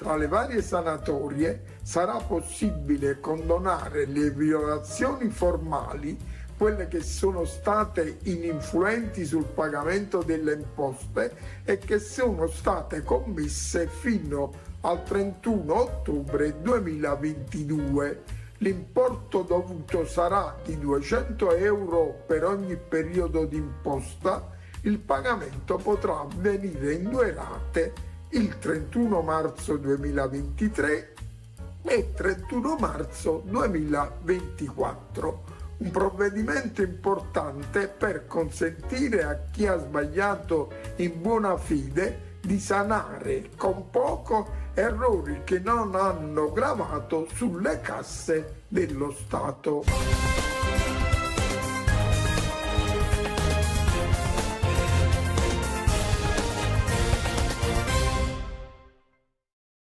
tra le varie sanatorie sarà possibile condonare le violazioni formali, quelle che sono state ininfluenti sul pagamento delle imposte e che sono state commesse fino al 31 ottobre 2022. L'importo dovuto sarà di 200 euro per ogni periodo d'imposta. Il pagamento potrà avvenire in due rate il 31 marzo 2023 e 31 marzo 2024. Un provvedimento importante per consentire a chi ha sbagliato in buona fede di sanare con poco errori che non hanno gravato sulle casse dello Stato.